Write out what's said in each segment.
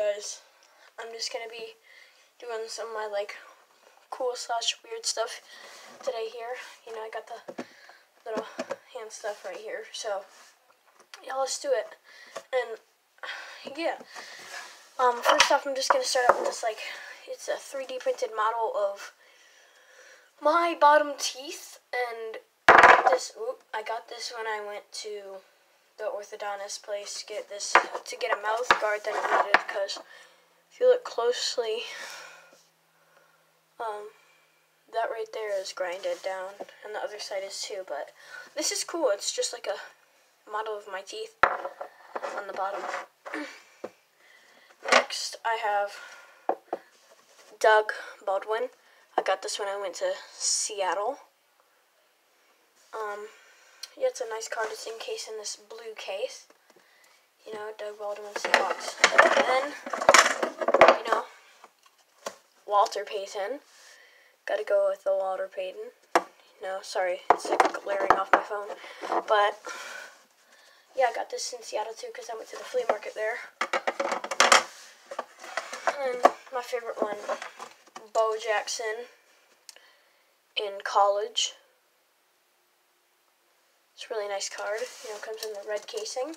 guys. I'm just gonna be doing some of my like cool slash weird stuff today here. You know, I got the little hand stuff right here. So yeah, let's do it. And yeah. Um, first off, I'm just gonna start out with this like it's a 3D printed model of my bottom teeth, and this. Oop, I got this when I went to the orthodontist place to get this to get a mouth guard that I needed because if you look closely, um, that right there is grinded down, and the other side is too. But this is cool. It's just like a model of my teeth on the bottom. Next, I have Doug Baldwin. I got this when I went to Seattle. Um, yeah, it's a nice card. It's encased in this blue case. You know, Doug Baldwin Seahawks. And then, you know, Walter Payton. Gotta go with the Walter Payton. No, sorry, it's like glaring off my phone. But, yeah, I got this in Seattle too because I went to the flea market there. And my favorite one, Bo Jackson in college. It's a really nice card. You know, comes in the red casing.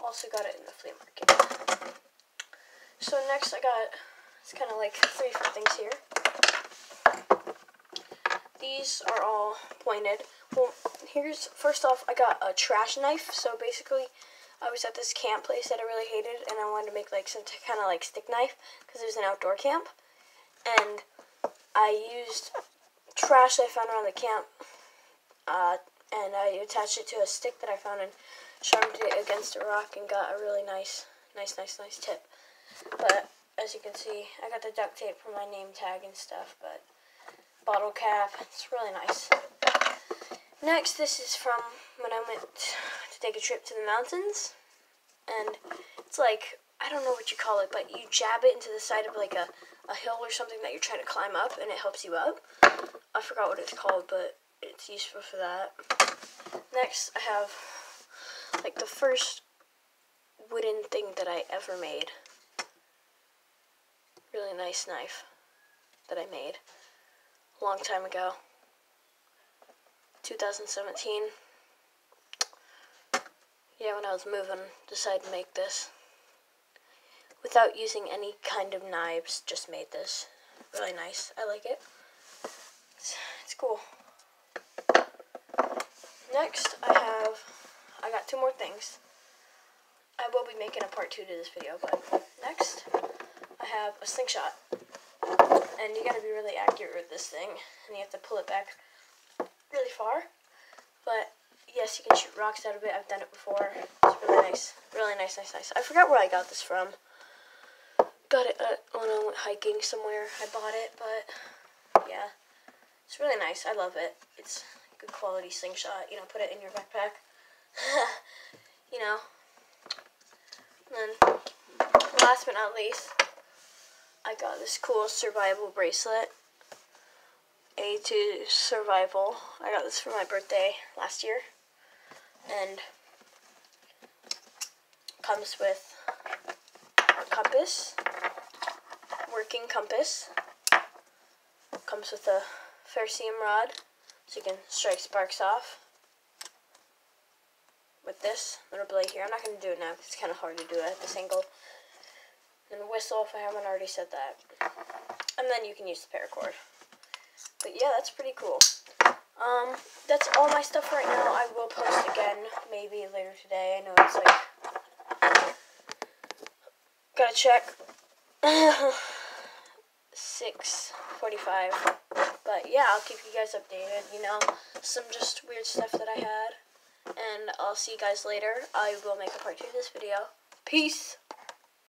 Also got it in the flea market. So next I got, it's kind of like three different things here. These are all pointed. Well, here's, first off, I got a trash knife. So basically, I was at this camp place that I really hated, and I wanted to make like some kind of like stick knife because it was an outdoor camp. And I used trash I found around the camp uh, and I attached it to a stick that I found and sharpened it against a rock and got a really nice, nice, nice, nice tip. But as you can see, I got the duct tape for my name tag and stuff, but bottle cap, it's really nice. Next, this is from when I went to take a trip to the mountains, and it's like, I don't know what you call it, but you jab it into the side of like a, a hill or something that you're trying to climb up, and it helps you up. I forgot what it's called, but it's useful for that. Next, I have like the first wooden thing that I ever made. Really nice knife that I made a long time ago. 2017. Yeah, when I was moving, decided to make this. Without using any kind of knives, just made this. Really nice. I like it. It's, it's cool. Next, I have, I got two more things. I will be making a part two to this video, but next, I have a slingshot. And you gotta be really accurate with this thing, and you have to pull it back really far. But yes, you can shoot rocks out of it. I've done it before. It's really nice. Really nice, nice, nice. I forgot where I got this from. Got it uh, when I went hiking somewhere. I bought it, but yeah. It's really nice. I love it. It's quality slingshot. You know, put it in your backpack. you know. And then, last but not least, I got this cool survival bracelet. A2 Survival. I got this for my birthday last year. And comes with a compass, working compass. Comes with a ferrocerium rod so you can strike sparks off with this little blade here. I'm not going to do it now because it's kind of hard to do it at this angle. And whistle if I haven't already said that. And then you can use the paracord. But yeah, that's pretty cool. Um, that's all my stuff right now. I will post again maybe later today. I know it's like gotta check. 6:45. But yeah, I'll keep you guys updated. You know, some just weird stuff that I had. And I'll see you guys later. I will make a part two of this video. Peace.